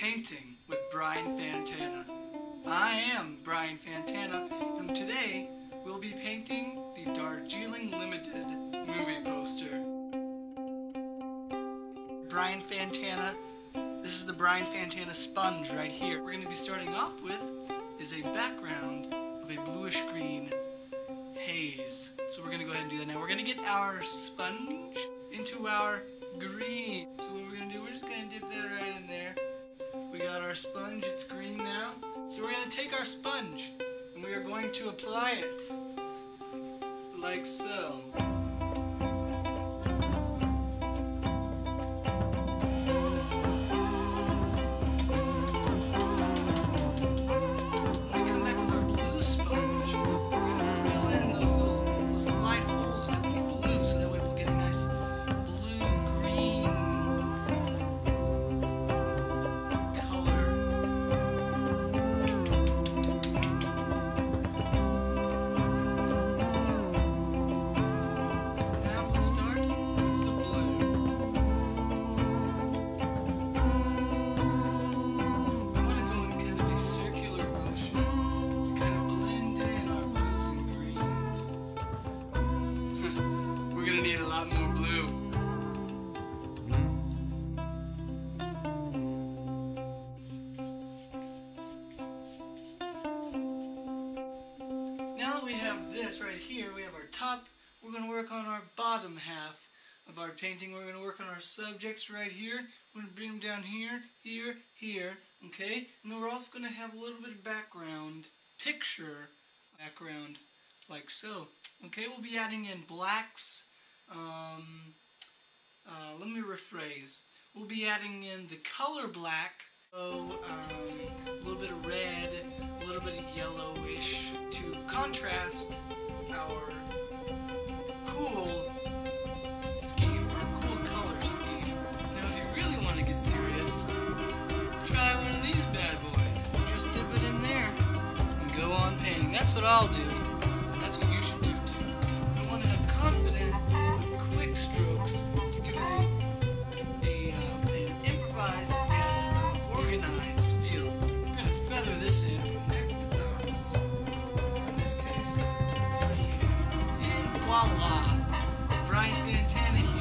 Painting with Brian Fantana. I am Brian Fantana, and today we'll be painting the Darjeeling Limited movie poster. Brian Fantana, this is the Brian Fantana sponge right here. We're going to be starting off with is a background of a bluish green haze. So we're going to go ahead and do that now. We're going to get our sponge into our green our sponge, it's green now. So we're going to take our sponge and we are going to apply it like so. This right here, we have our top. We're going to work on our bottom half of our painting. We're going to work on our subjects right here. We're going to bring them down here, here, here, okay? And then we're also going to have a little bit of background, picture background, like so. Okay, we'll be adding in blacks. Um, uh, let me rephrase. We'll be adding in the color black, so, um, a little bit of red, a little bit of yellowish to contrast our cool scheme, our cool color scheme. Now if you really want to get serious, try one of these bad boys. Just dip it in there and go on painting. That's what I'll do. That's what you should do too. You want to have confident, voila! Brian Fantana